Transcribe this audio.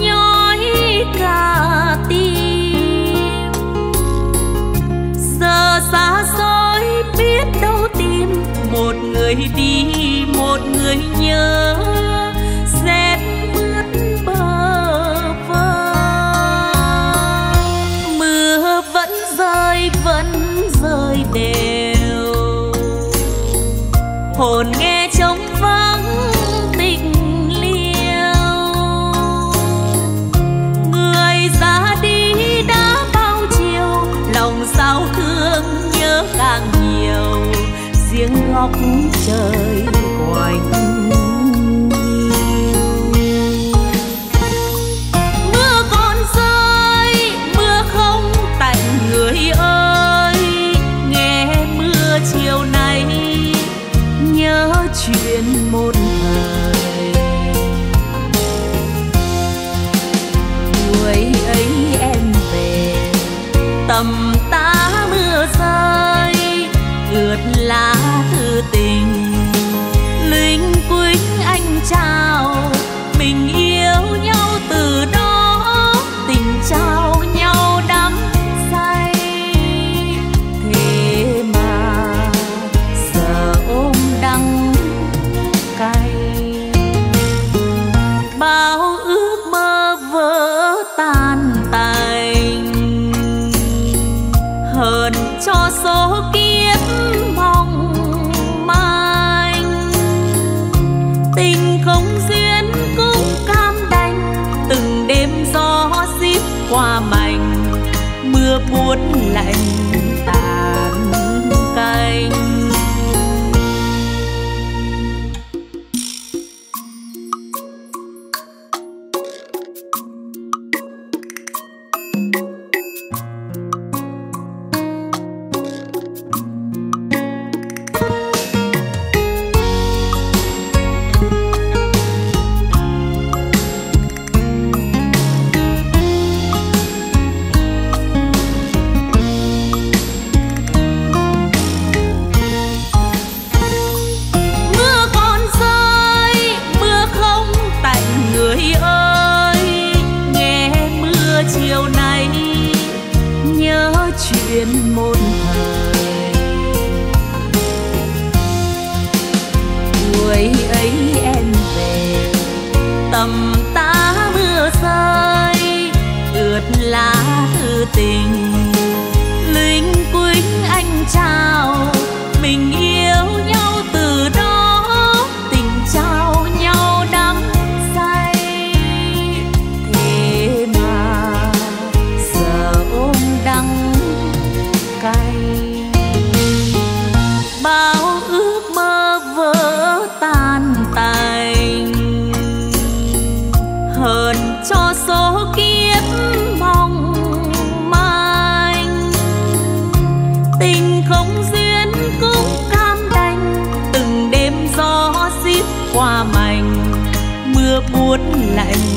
nhói cả tim. Giờ xa xôi biết đâu tìm một người đi, một người nhớ. Rét mướt bờ vơ. Mưa vẫn rơi vẫn rơi đều. Hồn nghe trong. Riêng góc trời. Cho số kiếp mong manh. Tình không duyên cũng cam đành, từng đêm gió xiết qua mảnh mưa buốt lạnh tàn canh chuyện một thời tuổi ấy em về tâm bao ước mơ vỡ tan tành. Hờn cho số kiếp mong manh. Tình không duyên cũng cam đành, từng đêm gió xiết qua mành. Mưa buốt lạnh